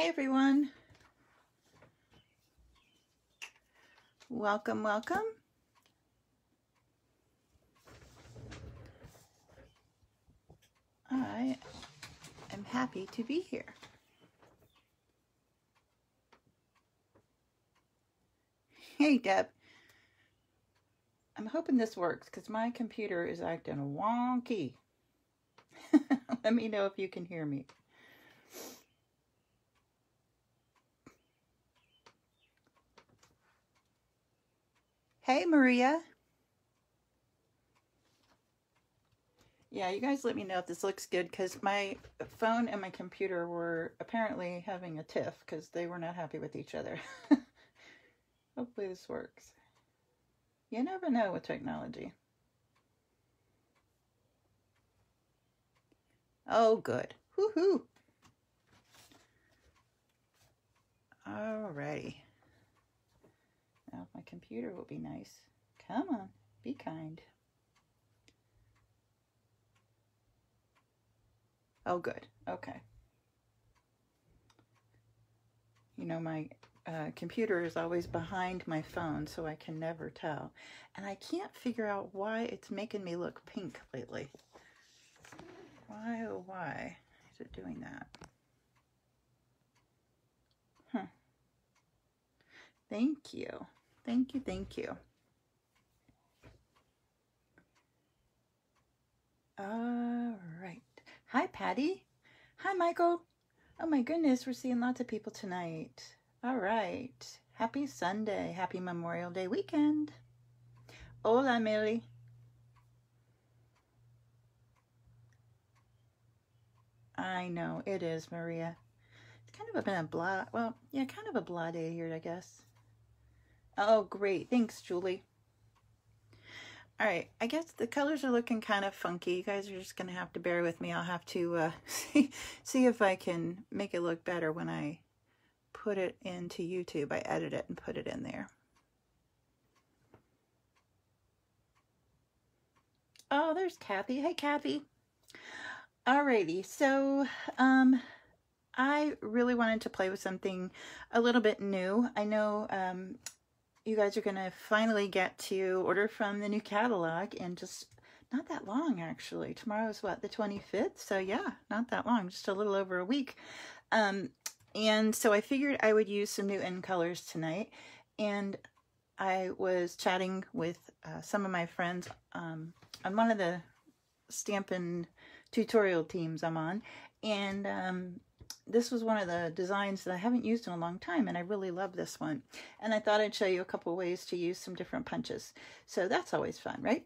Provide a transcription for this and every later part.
Hey everyone. Welcome, welcome. I am happy to be here. Hey Deb. I'm hoping this works because my computer is acting wonky. Let me know if you can hear me. Hey, Maria. Yeah, you guys let me know if this looks good because my phone and my computer were apparently having a tiff because they were not happy with each other. Hopefully this works. You never know with technology. Oh, good. Woohoo! Alrighty. Now my computer will be nice. Come on, be kind. Oh, good. Okay. You know, my uh, computer is always behind my phone, so I can never tell. And I can't figure out why it's making me look pink lately. Why, oh, why is it doing that? Thank you. Thank you, thank you. All right. Hi, Patty. Hi, Michael. Oh my goodness, we're seeing lots of people tonight. All right. Happy Sunday. Happy Memorial Day weekend. Hola, Millie. I know, it is, Maria. It's kind of been a blah, well, yeah, kind of a blah day here, I guess. Oh, great. Thanks, Julie. All right, I guess the colors are looking kind of funky. You guys are just going to have to bear with me. I'll have to uh, see, see if I can make it look better when I put it into YouTube. I edit it and put it in there. Oh, there's Kathy. Hey, Kathy. Alrighty, so um, I really wanted to play with something a little bit new. I know um, you guys are going to finally get to order from the new catalog in just not that long, actually. Tomorrow is what, the 25th? So yeah, not that long, just a little over a week. Um, and so I figured I would use some new in colors tonight. And I was chatting with uh, some of my friends um, on one of the Stampin' tutorial teams I'm on. And um, this was one of the designs that I haven't used in a long time and I really love this one. And I thought I'd show you a couple ways to use some different punches. So that's always fun, right?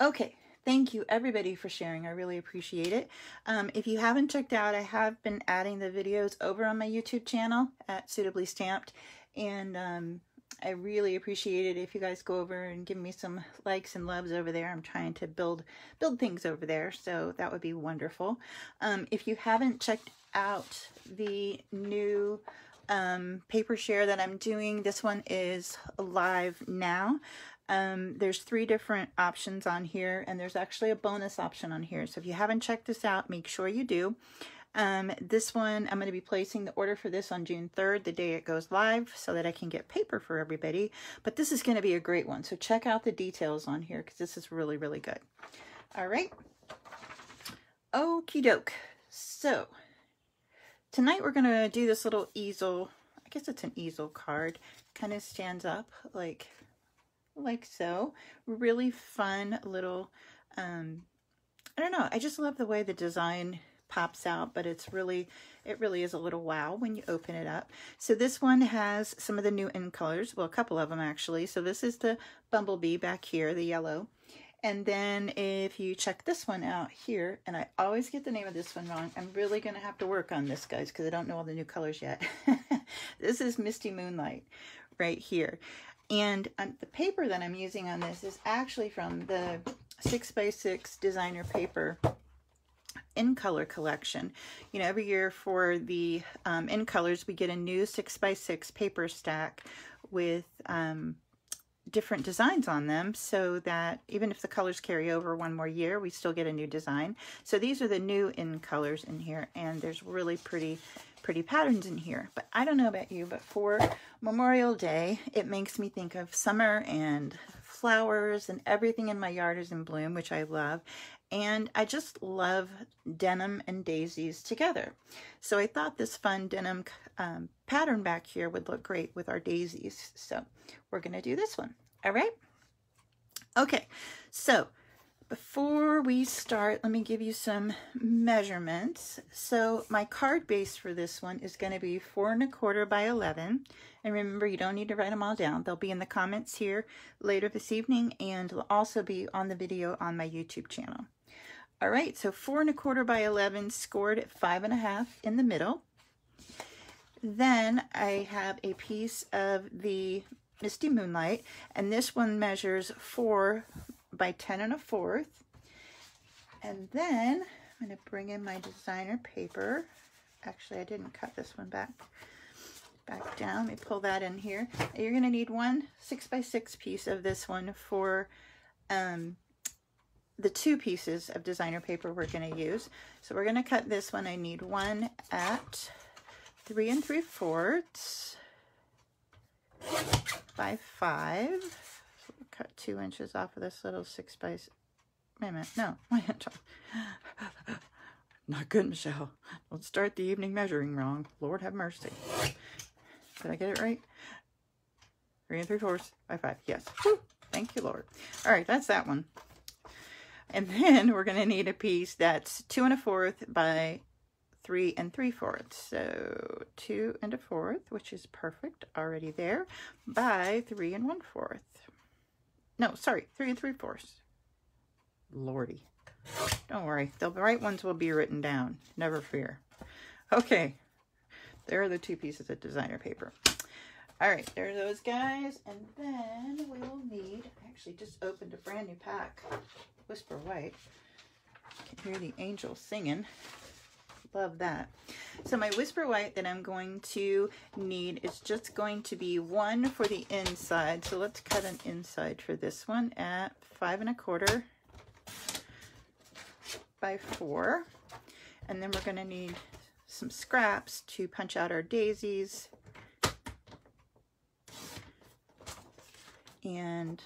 Okay, thank you everybody for sharing. I really appreciate it. Um, if you haven't checked out, I have been adding the videos over on my YouTube channel at Suitably Stamped. And um, I really appreciate it if you guys go over and give me some likes and loves over there. I'm trying to build build things over there, so that would be wonderful. Um, if you haven't checked out the new um, paper share that I'm doing, this one is live now. Um, there's three different options on here, and there's actually a bonus option on here. So if you haven't checked this out, make sure you do. Um, this one, I'm going to be placing the order for this on June 3rd, the day it goes live, so that I can get paper for everybody. But this is going to be a great one. So check out the details on here because this is really, really good. All right. Okie doke. So tonight we're going to do this little easel. I guess it's an easel card. Kind of stands up like, like so. Really fun little, um, I don't know. I just love the way the design pops out, but it's really, it really is a little wow when you open it up. So this one has some of the new in colors, well, a couple of them actually. So this is the Bumblebee back here, the yellow. And then if you check this one out here, and I always get the name of this one wrong, I'm really going to have to work on this, guys, because I don't know all the new colors yet. this is Misty Moonlight right here. And um, the paper that I'm using on this is actually from the 6x6 designer paper in color collection. You know, every year for the um, in colors, we get a new six by six paper stack with um, different designs on them so that even if the colors carry over one more year, we still get a new design. So these are the new in colors in here and there's really pretty, pretty patterns in here. But I don't know about you, but for Memorial Day, it makes me think of summer and flowers and everything in my yard is in bloom, which I love. And I just love denim and daisies together. So I thought this fun denim um, pattern back here would look great with our daisies. So we're to do this one. All right. Okay. So before we start, let me give you some measurements. So my card base for this one is to be four and a quarter by 11. And remember, you don't need to write them all down. They'll be in the comments here later this evening and will also be on the video on my YouTube channel. All right, so four and a quarter by 11 scored at five and a half in the middle. Then I have a piece of the Misty Moonlight, and this one measures four by 10 and a fourth. And then I'm to bring in my designer paper. Actually, I didn't cut this one back back down. Let me pull that in here. You're to need one six by six piece of this one for um, the two pieces of designer paper we're going to use. So we're going to cut this one. I need one at three and three fourths by five. So we'll cut two inches off of this little six by, wait a minute, no, one inch off. not good, Michelle. Don't start the evening measuring wrong. Lord have mercy. Did I get it right? Three and three fourths by five. Yes. Woo. Thank you, Lord. All right, that's that one. And then we're going to need a piece that's two and a fourth by three and three fourths. So two and a fourth, which is perfect, already there, by three and one fourth. No, sorry, three and three fourths. Lordy. Don't worry, the right ones will be written down. Never fear. Okay, there are the two pieces of designer paper. All right, there are those guys. And then we will need, I actually just opened a brand new pack, Whisper White. You can hear the angels singing. Love that. So my Whisper White that I'm going to need is just going to be one for the inside. So let's cut an inside for this one at five and a quarter by four. And then we're going to need some scraps to punch out our daisies and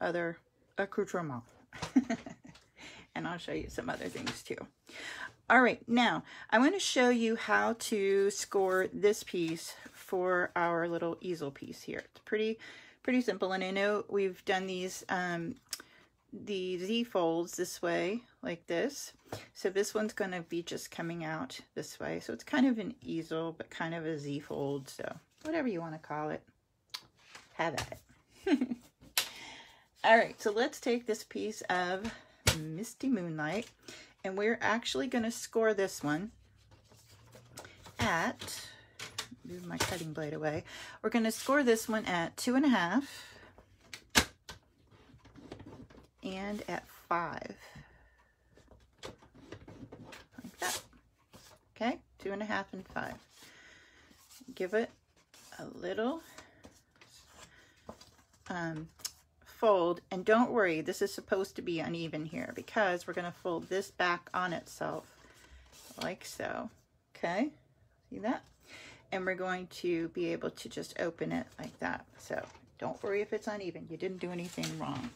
other accoutrements. and I'll show you some other things too. All right, now I want to show you how to score this piece for our little easel piece here. It's pretty, pretty simple. And I know we've done these, um, the Z folds this way, like this. So this one's going to be just coming out this way. So it's kind of an easel, but kind of a Z fold. So whatever you want to call it, have at it. All right, so let's take this piece of Misty Moonlight and we're actually going to score this one at, move my cutting blade away, we're going to score this one at two and a half and at five. Like that. Okay, two and a half and five. Give it a little um, fold, and don't worry, this is supposed to be uneven here because we're going to fold this back on itself like so. Okay, see that? And we're going to be able to just open it like that. So don't worry if it's uneven. You didn't do anything wrong.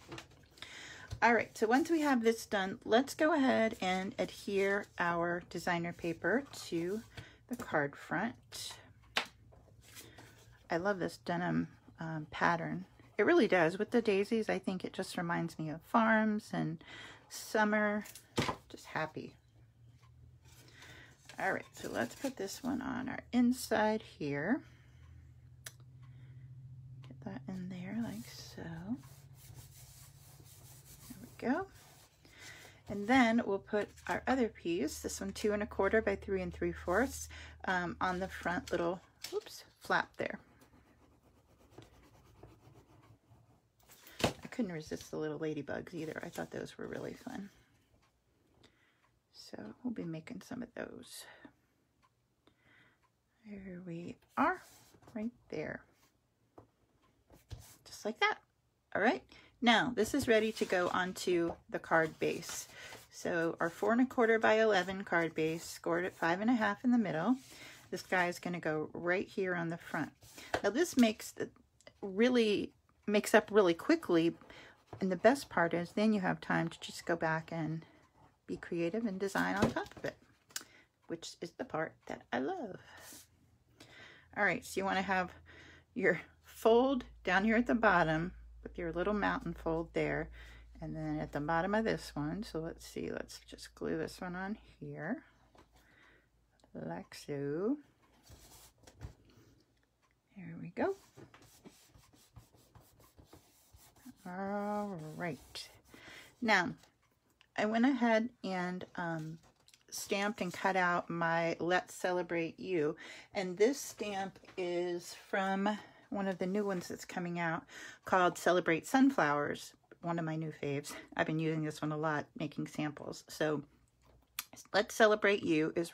All right, so once we have this done, let's go ahead and adhere our designer paper to the card front. I love this denim um, pattern. It really does. With the daisies, I think it just reminds me of farms and summer. Just happy. All right, so let's put this one on our inside here. Get that in there like so. There we go. And then we'll put our other piece, this one two and a quarter by three and three fourths, um, on the front little, oops, flap there. Couldn't resist the little ladybugs either. I thought those were really fun. So we'll be making some of those. There we are, right there. Just like that. All right, now this is ready to go onto the card base. So our four and a quarter by 11 card base scored at five and a half in the middle. This guy is gonna go right here on the front. Now this makes the really, makes up really quickly. And the best part is then you have time to just go back and be creative and design on top of it, which is the part that I love. All right, so you wanna have your fold down here at the bottom with your little mountain fold there. And then at the bottom of this one, so let's see, let's just glue this one on here, like so. There we go. All right. Now, I went ahead and um, stamped and cut out my Let's Celebrate You. And this stamp is from one of the new ones that's coming out called Celebrate Sunflowers, one of my new faves. I've been using this one a lot, making samples. So Let's Celebrate You is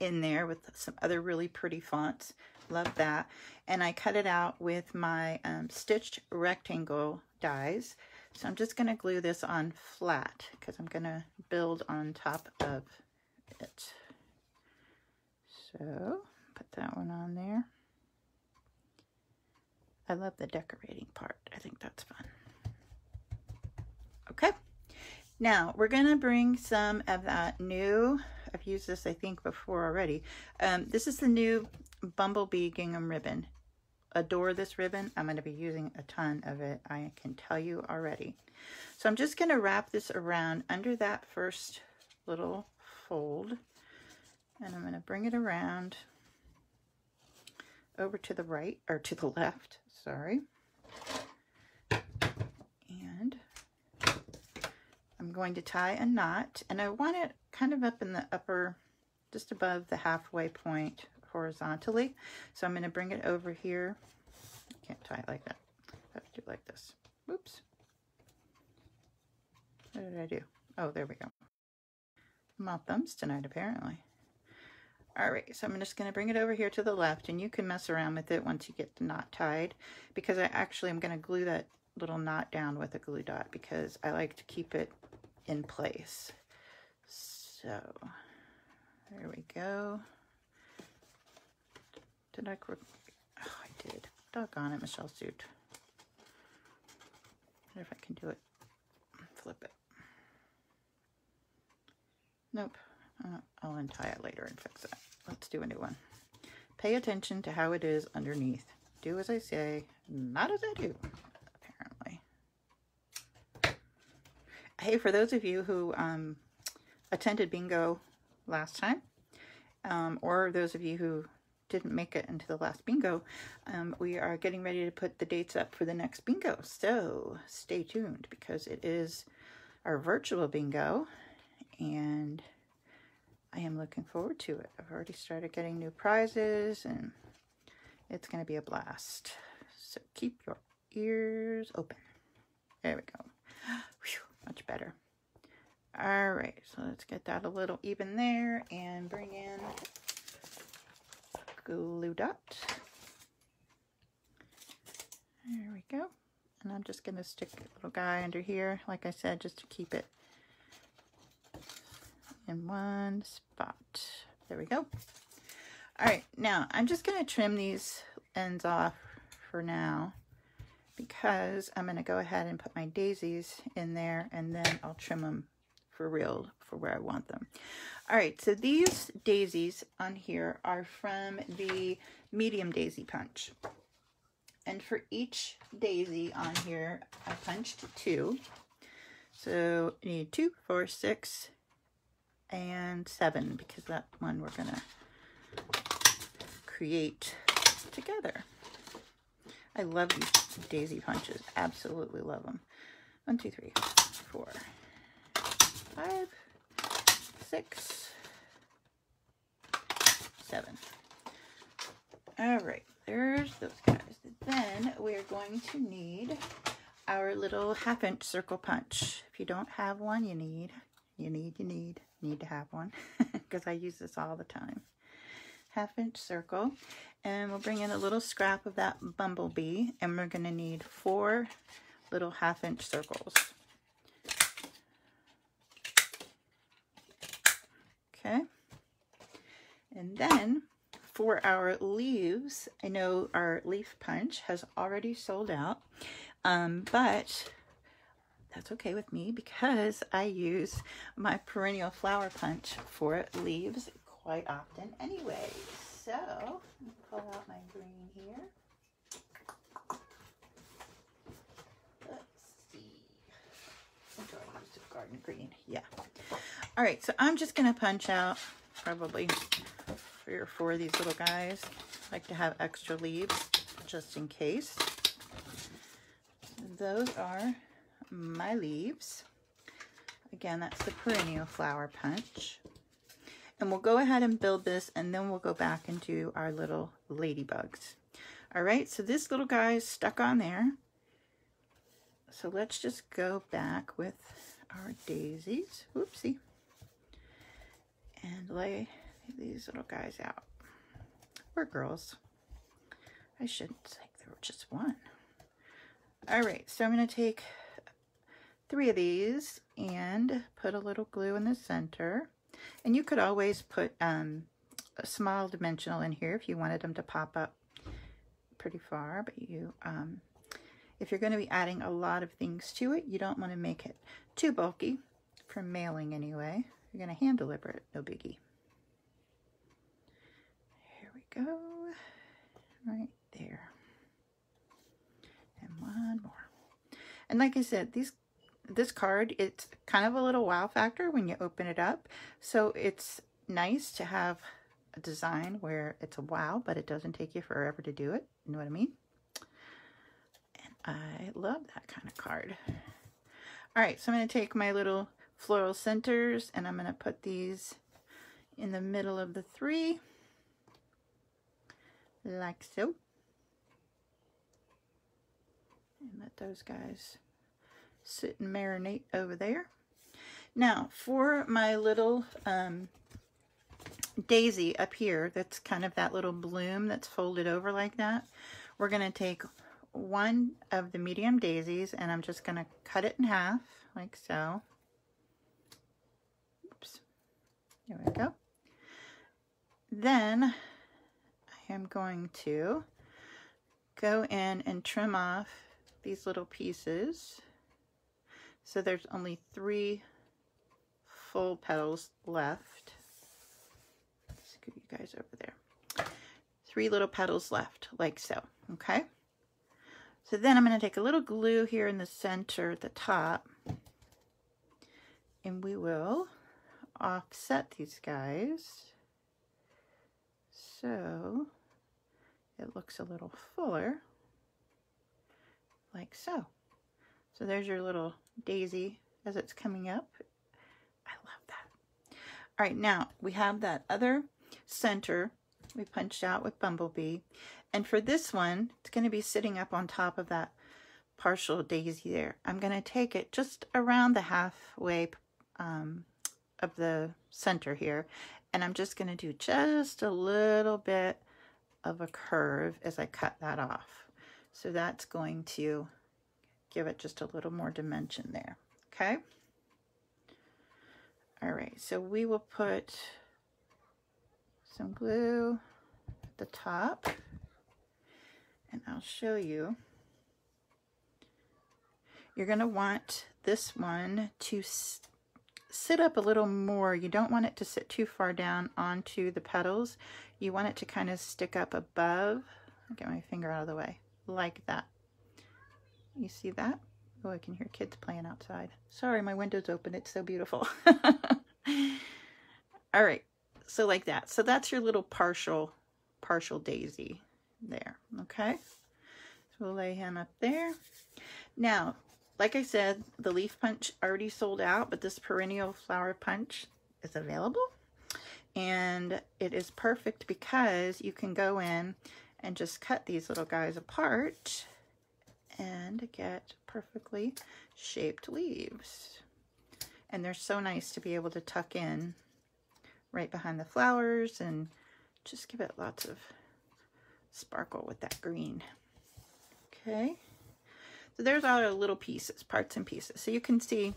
in there with some other really pretty fonts. Love that. And I cut it out with my um, stitched rectangle dies. So I'm just going to glue this on flat because I'm going to build on top of it. So put that one on there. I love the decorating part. I think that's fun. Okay. Now we're going to bring some of that new, I've used this I think before already. Um, this is the new Bumblebee Gingham Ribbon. Adore this ribbon. I'm going to be using a ton of it. I can tell you already. So I'm just going to wrap this around under that first little fold. And I'm going to bring it around over to the right, or to the left, sorry. And I'm going to tie a knot, and I want it kind of up in the upper, just above the halfway point horizontally. So I'm going to bring it over here. I can't tie it like that. I have to do like this. Oops. What did I do? Oh, there we go. All thumbs tonight, apparently. All right, so I'm just going to bring it over here to the left, and you can mess around with it once you get the knot tied, because I actually am going to glue that little knot down with a glue dot, because I like to keep it in place. So, there we go. Did I Oh, I did. Doggone it, Michelle Suit. wonder if I can do it. Flip it. Nope. Uh, I'll untie it later and fix it. Let's do a new one. Pay attention to how it is underneath. Do as I say, not as I do, apparently. Hey, for those of you who um, attended bingo last time, um, or those of you who didn't make it into the last bingo, um, we are getting ready to put the dates up for the next bingo. So stay tuned because it is our virtual bingo and I am looking forward to it. I've already started getting new prizes and it's going to be a blast. So keep your ears open. There we go. Whew, much better. All right, so let's get that a little even there and bring in glue dot. There we go. And I'm just going to stick a little guy under here, like I said, just to keep it in one spot. There we go. All right, now I'm just going to trim these ends off for now because I'm going to go ahead and put my daisies in there and then I'll trim them for real for where I want them. All right, so these daisies on here are from the medium daisy punch. And for each daisy on here, I punched two. So you need two, four, six, and seven because that one we're gonna create together. I love these daisy punches. Absolutely love them. One, two, three, four, five, six, seven. All right, there's those guys. Then we're going to need our little half inch circle punch. If you don't have one, you need, you need, you need, need to have one because I use this all the time. Half inch circle. And we'll bring in a little scrap of that bumblebee and we're going to need four little half inch circles. Okay. And then for our leaves, I know our leaf punch has already sold out, um, but that's okay with me because I use my perennial flower punch for leaves quite often anyway. So, pull out my green here. Garden green? Yeah. All right, so I'm just going to punch out probably three or four of these little guys. I like to have extra leaves just in case. Those are my leaves. Again, that's the perennial flower punch. And we'll go ahead and build this and then we'll go back and do our little ladybugs. All right, so this little guy is stuck on there. So let's just go back with our daisies. Whoopsie. And lay these little guys out. Or girls. I shouldn't say there were just one. All right, so I'm going to take three of these and put a little glue in the center. And you could always put um, a small dimensional in here if you wanted them to pop up pretty far. But you, um, if you're going to be adding a lot of things to it, you don't want to make it too bulky for mailing anyway. You're going to hand deliver it, no biggie. Here we go, right there. And one more. And like I said, these this card, it's kind of a little wow factor when you open it up. So it's nice to have a design where it's a wow, but it doesn't take you forever to do it. You know what I mean? And I love that kind of card. All right, so I'm going to take my little floral centers and I'm going to put these in the middle of the three, like so. And let those guys sit and marinate over there. Now, for my little um, daisy up here, that's kind of that little bloom that's folded over like that, we're going to take one of the medium daisies and I'm just going to cut it in half like so. Oops. There we go. Then I am going to go in and trim off these little pieces. So there's only three full petals left. Scoot you guys over there. Three little petals left, like so, okay? So then I'm going to take a little glue here in the center at the top. And we will offset these guys. So it looks a little fuller, like so. So there's your little daisy as it's coming up. I love that. All right, now we have that other center we punched out with Bumblebee. And for this one, it's going to be sitting up on top of that partial daisy there. I'm going to take it just around the halfway um, of the center here. And I'm just going to do just a little bit of a curve as I cut that off. So that's going to give it just a little more dimension there, okay? All right, so we will put some glue at the top, and I'll show you. You're going to want this one to sit up a little more. You don't want it to sit too far down onto the petals. You want it to kind of stick up above. Get my finger out of the way, like that. You see that? Oh, I can hear kids playing outside. Sorry, my window's open. It's so beautiful. All right, so like that. So that's your little partial, partial daisy there, okay? So we'll lay him up there. Now, like I said, the leaf punch already sold out, but this perennial flower punch is available. And it is perfect because you can go in and just cut these little guys apart and get perfectly shaped leaves. And they're so nice to be able to tuck in right behind the flowers and just give it lots of sparkle with that green. Okay, So there's all our little pieces, parts and pieces. So you can see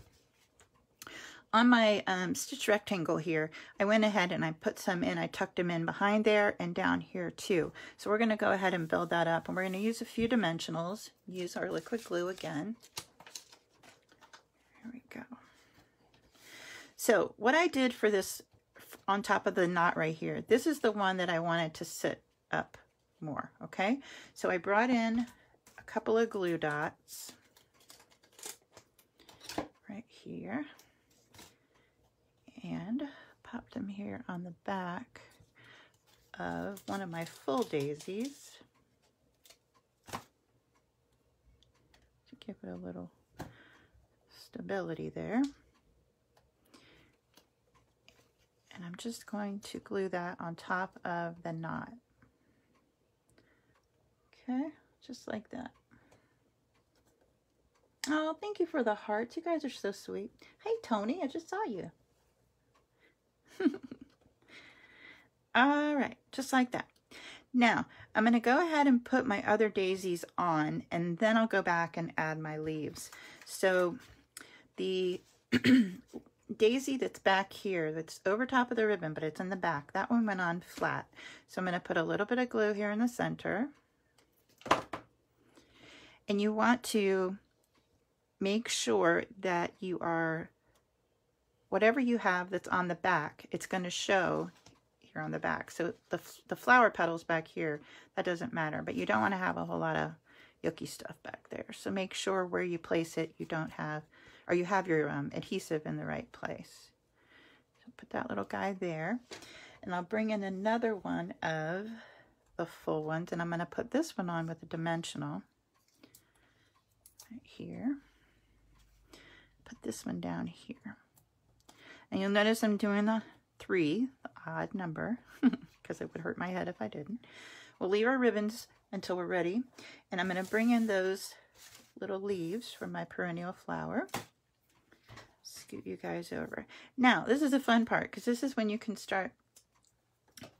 on my um, stitch rectangle here, I went ahead and I put some in. I tucked them in behind there and down here too. So we're going to go ahead and build that up. And we're going to use a few dimensionals. Use our liquid glue again. There we go. So what I did for this on top of the knot right here, this is the one that I wanted to sit up more, okay? So I brought in couple of glue dots right here and pop them here on the back of one of my full daisies to give it a little stability there. And I'm just going to glue that on top of the knot. Okay, just like that. Oh, thank you for the hearts. You guys are so sweet. Hey, Tony, I just saw you. All right, just like that. Now, I'm going to go ahead and put my other daisies on, and then I'll go back and add my leaves. So the daisy that's back here, that's over top of the ribbon, but it's in the back, that one went on flat. So I'm going to put a little bit of glue here in the center. And you want to make sure that you are whatever you have that's on the back, it's going to show here on the back. So the, the flower petals back here, that doesn't matter, but you don't want to have a whole lot of yucky stuff back there. So make sure where you place it, you don't have, or you have your um, adhesive in the right place. So put that little guy there. And I'll bring in another one of the full ones, and I'm going to put this one on with a dimensional right here. Put this one down here. And you'll notice I'm doing the three, the odd number, because it would hurt my head if I didn't. We'll leave our ribbons until we're ready. And I'm going to bring in those little leaves from my perennial flower. Scoot you guys over. Now, this is a fun part because this is when you can start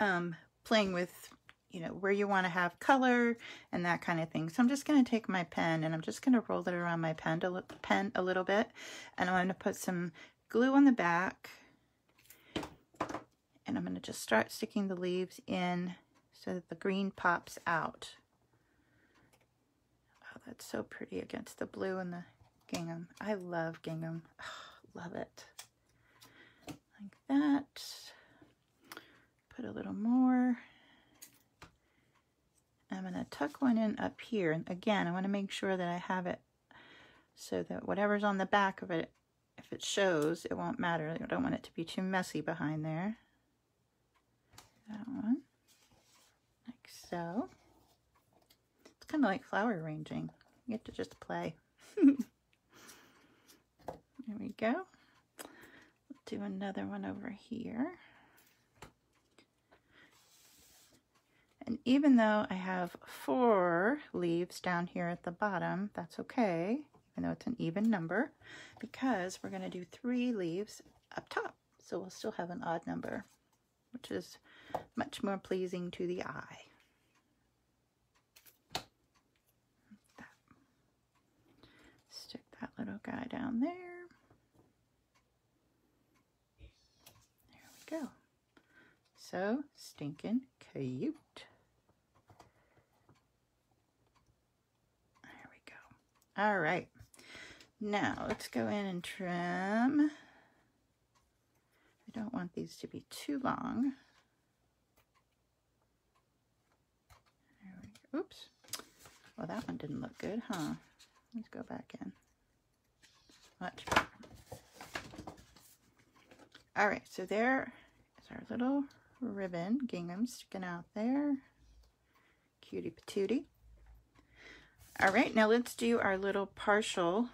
um, playing with, you know, where you want to have color and that kind of thing. So I'm just going to take my pen and I'm just going to roll it around my pen, a, pen a little bit. And I'm going to put some glue on the back. And I'm going to just start sticking the leaves in so that the green pops out. Oh, that's so pretty against the blue and the gingham. I love gingham. Oh, love it. Like that. Put a little more. I'm going to tuck one in up here. And again, I want to make sure that I have it so that whatever's on the back of it if it shows, it won't matter. I don't want it to be too messy behind there. That one, like so. It's kind of like flower arranging. You have to just play. there we go. Do another one over here. And even though I have four leaves down here at the bottom, that's okay even though it's an even number, because we're going to do three leaves up top. So we'll still have an odd number, which is much more pleasing to the eye. Stick that little guy down there. There we go. So stinking cute. There we go. All right. Now let's go in and trim. I don't want these to be too long. Oops. Well, that one didn't look good, huh? Let's go back in. Much better. All right, so there is our little ribbon gingham sticking out there. Cutie patootie. All right, now let's do our little partial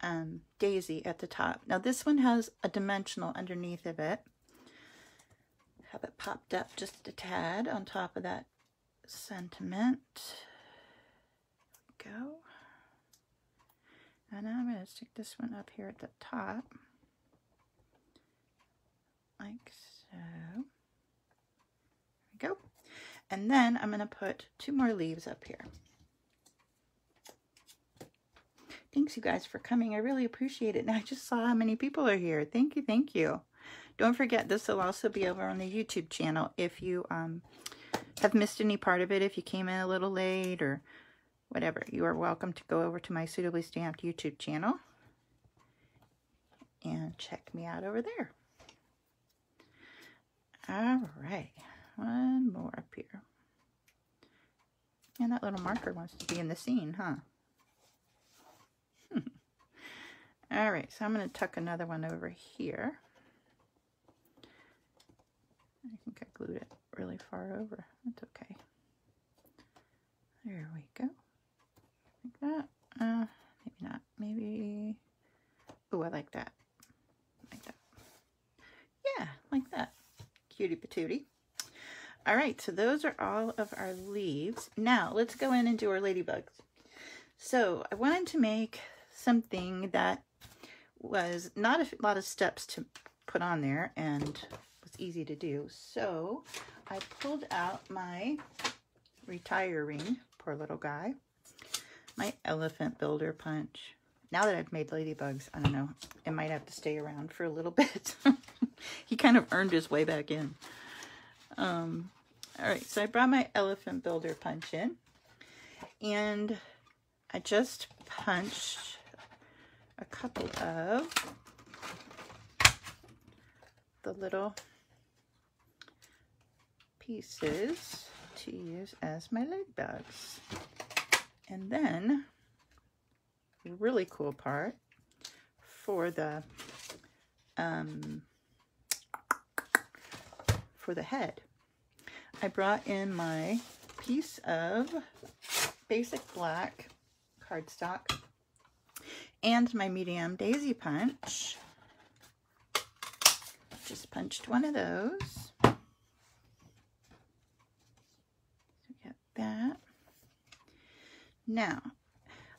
um, daisy at the top. Now this one has a dimensional underneath of it. Have it popped up just a tad on top of that sentiment. Go. And I'm going to stick this one up here at the top. Like so. There we go. And then I'm going to put two more leaves up here. Thanks, you guys, for coming. I really appreciate it. And I just saw how many people are here. Thank you, thank you. Don't forget, this will also be over on the YouTube channel if you um, have missed any part of it, if you came in a little late or whatever. You are welcome to go over to my Suitably Stamped YouTube channel and check me out over there. All right, one more up here. And that little marker wants to be in the scene, huh? All right, so I'm going to tuck another one over here. I think I glued it really far over. That's okay. There we go. Like that. Uh, maybe not. Maybe. Oh, I like that. Like that. Yeah, like that. Cutie patootie. All right, so those are all of our leaves. Now, let's go in and do our ladybugs. So, I wanted to make something that was not a lot of steps to put on there and was easy to do. So, I pulled out my retire ring, poor little guy, my elephant builder punch. Now that I've made ladybugs, I don't know, it might have to stay around for a little bit. he kind of earned his way back in. Um, all right, so I brought my elephant builder punch in and I just punched a couple of the little pieces to use as my ladybugs. And then really cool part for the um, for the head I brought in my piece of basic black cardstock and my medium daisy punch. Just punched one of those. So Get that. Now,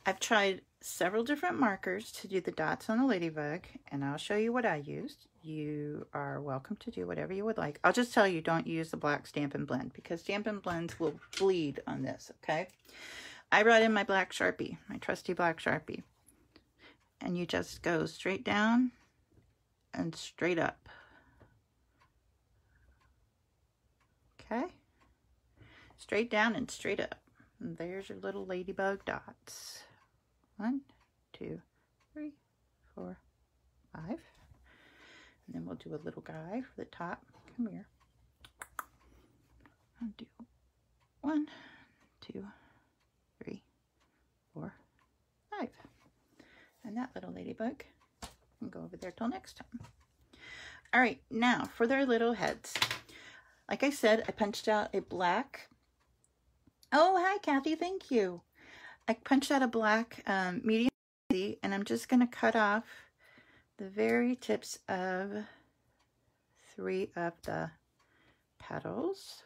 I've tried several different markers to do the dots on the ladybug, and I'll show you what I used. You are welcome to do whatever you would like. I'll just tell you don't use the black Stampin' Blend because Stampin' Blends will bleed on this, okay? I brought in my black Sharpie, my trusty black Sharpie. And you just go straight down and straight up. Okay? Straight down and straight up. And there's your little ladybug dots. One, two, three, four, five. And then we'll do a little guy for the top. Come here. I'll do one, two, three, four, five. And that little ladybug can go over there till next time. All right, now for their little heads. Like I said, I punched out a black. Oh, hi, Kathy. Thank you. I punched out a black um, medium and I'm just going to cut off the very tips of three of the petals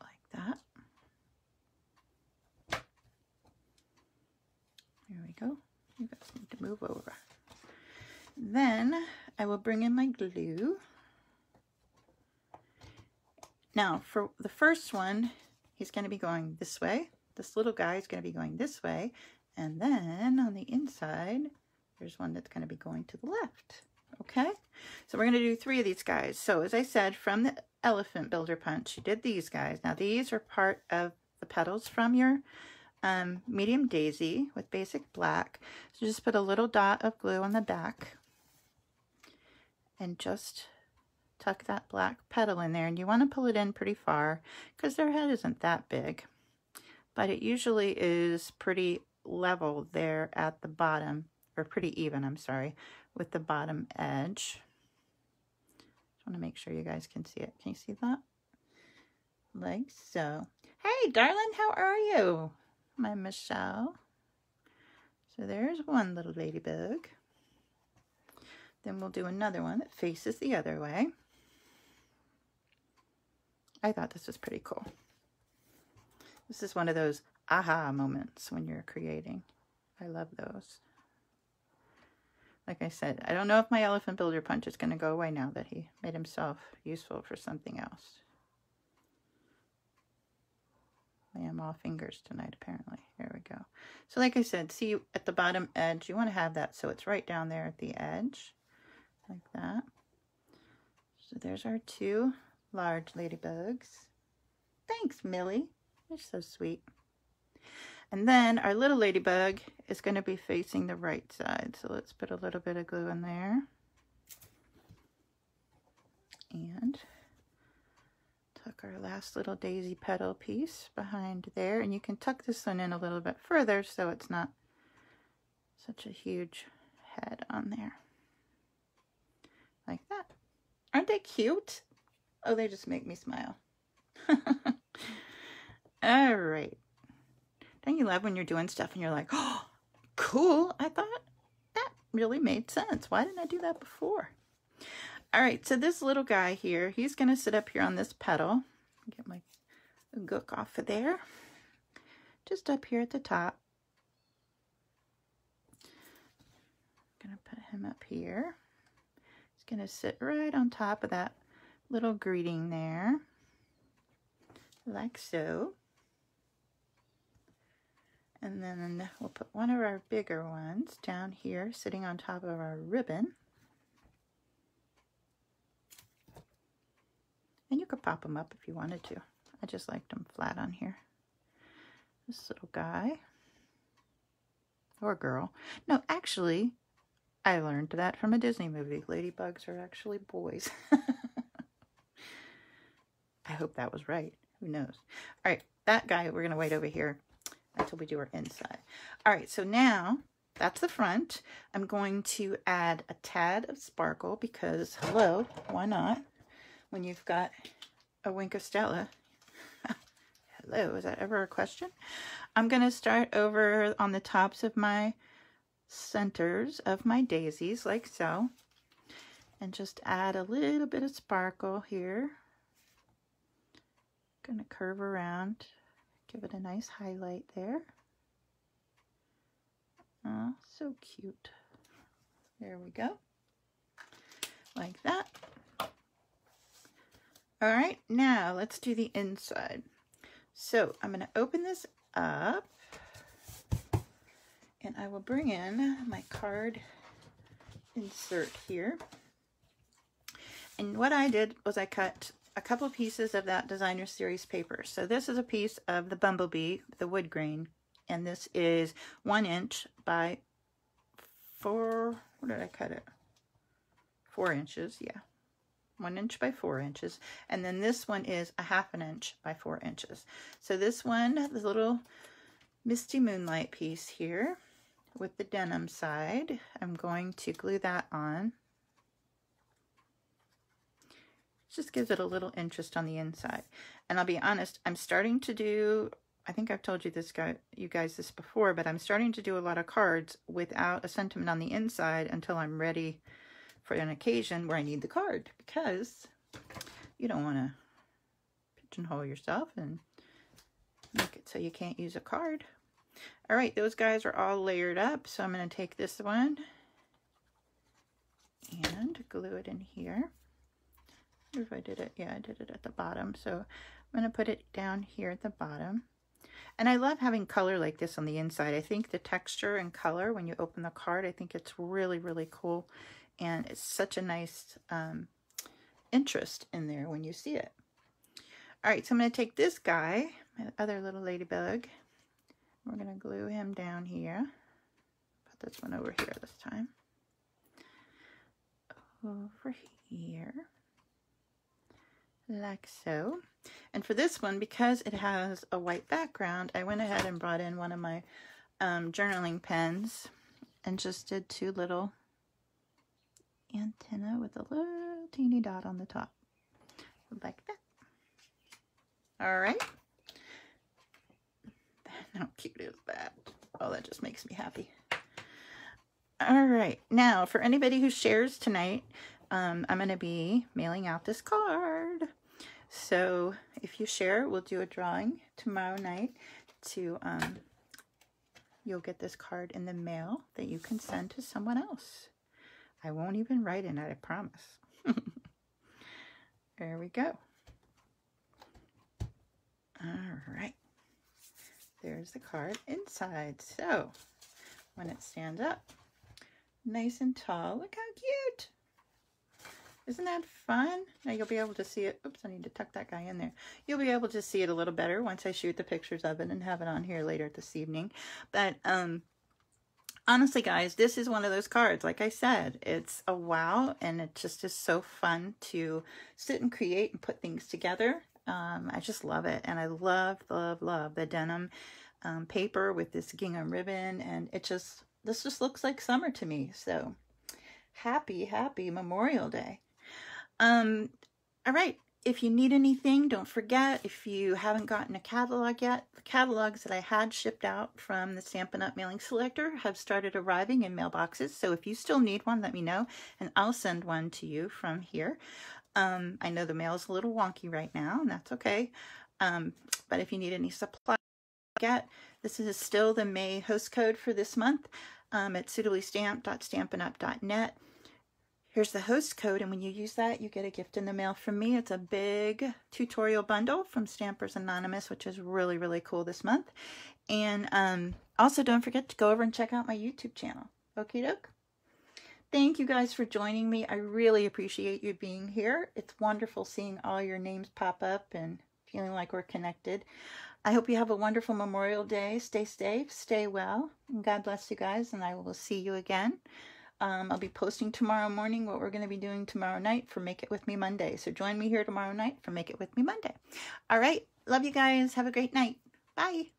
like that. There we go. You guys need to move over. Then I will bring in my glue. Now for the first one, he's going to be going this way this little guy is going to be going this way. And then on the inside, there's one that's going to be going to the left. Okay, so we're going to do three of these guys. So as I said, from the elephant builder punch, you did these guys. Now these are part of the petals from your um, medium daisy with basic black. So just put a little dot of glue on the back and just tuck that black petal in there. And you want to pull it in pretty far because their head isn't that big but it usually is pretty level there at the bottom, or pretty even, I'm sorry, with the bottom edge. Just want to make sure you guys can see it. Can you see that? Like so. Hey, darling, how are you? My Michelle. So there's one little ladybug. Then we'll do another one that faces the other way. I thought this was pretty cool. This is one of those aha moments when you're creating. I love those. Like I said, I don't know if my elephant builder punch is going to go away now that he made himself useful for something else. I am all fingers tonight, apparently. There we go. So like I said, see at the bottom edge, you want to have that so it's right down there at the edge, like that. So there's our two large ladybugs. Thanks, Millie. You're so sweet. And then our little ladybug is going to be facing the right side. So let's put a little bit of glue in there. And tuck our last little daisy petal piece behind there. And you can tuck this one in a little bit further so it's not such a huge head on there. Like that. Aren't they cute? Oh, they just make me smile. All right. Don't you love when you're doing stuff and you're like, oh, cool. I thought that really made sense. Why didn't I do that before? All right, so this little guy here, he's going to sit up here on this petal. Get my gook off of there. Just up here at the top. Going to put him up here. He's going to sit right on top of that little greeting there. Like so. And then we'll put one of our bigger ones down here, sitting on top of our ribbon. And you could pop them up if you wanted to. I just liked them flat on here. This little guy. Or girl. No, actually, I learned that from a Disney movie. Ladybugs are actually boys. I hope that was right. Who knows? All right, that guy, we're going to wait over here until we do our inside. All right, so now that's the front. I'm going to add a tad of sparkle because, hello, why not? when you've got a wink of Stella. Hello, is that ever a question? I'm going to start over on the tops of my centers of my daisies, like so. And just add a little bit of sparkle here. Going to curve around, give it a nice highlight there. Oh, so cute. There we go. Like that. All right, now let's do the inside. So I'm going to open this up and I will bring in my card insert here. And what I did was I cut a couple pieces of that designer series paper. So this is a piece of the Bumblebee, the wood grain, and this is one inch by four, what did I cut it? Four inches, yeah one inch by four inches. And then this one is a half an inch by four inches. So this one, the little Misty Moonlight piece here with the denim side, I'm going to glue that on. It just gives it a little interest on the inside. And I'll be honest, I'm starting to do, I think I've told you this guy, you guys this before, but I'm starting to do a lot of cards without a sentiment on the inside until I'm ready for an occasion where I need the card because you don't want to pigeonhole yourself and make it so you can't use a card. All right, those guys are all layered up, so I'm going to take this one and glue it in here. if I did it, yeah, I did it at the bottom. So I'm going to put it down here at the bottom. And I love having color like this on the inside. I think the texture and color when you open the card, I think it's really, really cool and it's such a nice um, interest in there when you see it. All right, so I'm going to take this guy, my other little ladybug. We're going to glue him down here. Put this one over here this time. Over here. Like so. And for this one, because it has a white background, I went ahead and brought in one of my um, journaling pens and just did two little antenna with a little teeny dot on the top. Like that. All right. How cute is that? Oh, that just makes me happy. All right. Now, for anybody who shares tonight, um, I'm going to be mailing out this card. So if you share, we'll do a drawing tomorrow night to, um, you'll get this card in the mail that you can send to someone else. I won't even write in it, I promise. there we go. All right. there's the card inside. So when it stands up, nice and tall. Look how cute. Isn't that fun? Now you'll be able to see it. Oops, I need to tuck that guy in there. You'll be able to see it a little better once I shoot the pictures of it and have it on here later this evening. But um, honestly, guys, this is one of those cards. Like I said, it's a wow, and it just is so fun to sit and create and put things together. Um, I just love it, and I love, love, love the denim um, paper with this gingham ribbon, and it just, this just looks like summer to me. So happy, happy Memorial Day. Um, all right. If you need anything, don't forget, if you haven't gotten a catalog yet, the catalogs that I had shipped out from the Stampin' Up! mailing selector have started arriving in mailboxes. So if you still need one, let me know, and I'll send one to you from here. Um, I know the mail is a little wonky right now, and that's okay. Um, but if you need any supply, get this is still the May host code for this month. Um, at suitablystamped.stampinup.net. Here's the host code, and when you use that, you get a gift in the mail from me. It's a big tutorial bundle from Stampers Anonymous, which is really, really cool this month. And um, also, don't forget to go over and check out my YouTube channel. Okie doke. Thank you guys for joining me. I really appreciate you being here. It's wonderful seeing all your names pop up and feeling like we're connected. I hope you have a wonderful Memorial Day. Stay safe, stay well, and God bless you guys, and I will see you again. Um, I'll be posting tomorrow morning what we're going to be doing tomorrow night for Make It With Me Monday. So join me here tomorrow night for Make It With Me Monday. All right. Love you guys. Have a great night. Bye.